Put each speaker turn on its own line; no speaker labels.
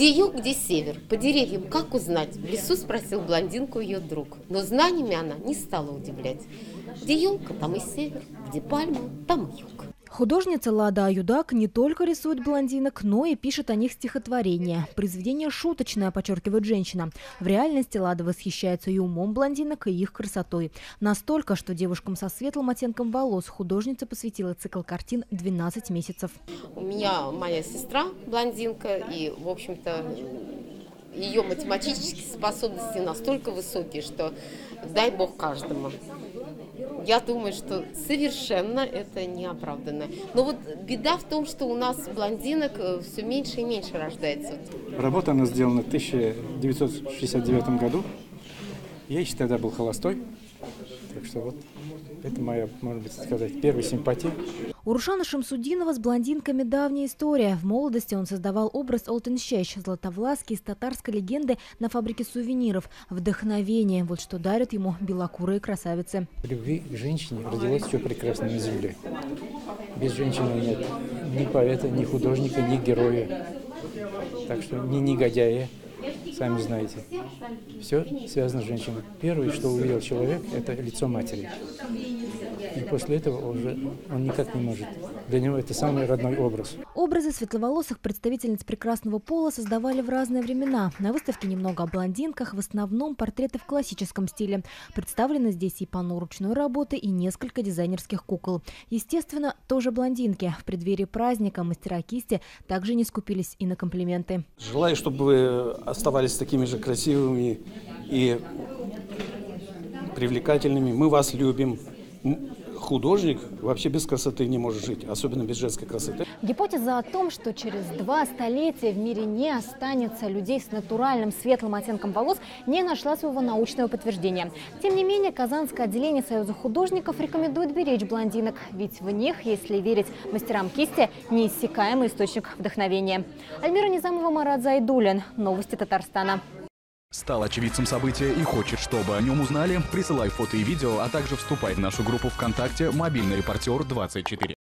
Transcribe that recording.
Где юг, где север? По деревьям как узнать? В лесу спросил блондинку ее друг. Но знаниями она не стала удивлять. Где елка, там и север. Где пальма, там и юг.
Художница Лада Аюдак не только рисует блондинок, но и пишет о них стихотворения. Произведение шуточное, подчеркивает женщина. В реальности Лада восхищается и умом блондинок, и их красотой. Настолько, что девушкам со светлым оттенком волос художница посвятила цикл картин «12 месяцев».
У меня моя сестра блондинка, и, в общем-то, ее математические способности настолько высокие, что дай бог каждому. Я думаю, что совершенно это неоправданно. Но вот беда в том, что у нас блондинок э, все меньше и меньше рождается.
Работа она сделана в 1969 году. Я еще тогда был холостой. Так что вот это моя, можно быть сказать, первая симпатия.
У Рушана Шамсудинова с блондинками давняя история. В молодости он создавал образ Олтенщещ, златовласки из татарской легенды на фабрике сувениров. Вдохновение, вот что дарят ему белокурые красавицы.
Любви к женщине родилось все прекрасно на земле. Без женщины нет ни поэта, ни художника, ни героя. Так что ни негодяя, сами знаете. Все связано с женщиной. Первое, что увидел человек, это лицо матери. И после этого уже он никак не может. Для него это самый родной образ.
Образы светловолосых представительниц прекрасного пола создавали в разные времена. На выставке немного о блондинках, в основном портреты в классическом стиле. Представлены здесь и панно ручной работы, и несколько дизайнерских кукол. Естественно, тоже блондинки. В преддверии праздника мастера кисти также не скупились и на комплименты.
Желаю, чтобы вы оставались такими же красивыми и привлекательными. Мы вас любим художник вообще без красоты не может жить, особенно без женской красоты.
Гипотеза о том, что через два столетия в мире не останется людей с натуральным светлым оттенком волос, не нашла своего научного подтверждения. Тем не менее, Казанское отделение Союза художников рекомендует беречь блондинок, ведь в них, если верить мастерам кисти, неиссякаемый источник вдохновения. Альмира Низамова, Марат Зайдулин. Новости Татарстана.
Стал очевидцем события и хочет, чтобы о нем узнали? Присылай фото и видео, а также вступай в нашу группу ВКонтакте «Мобильный репортер 24».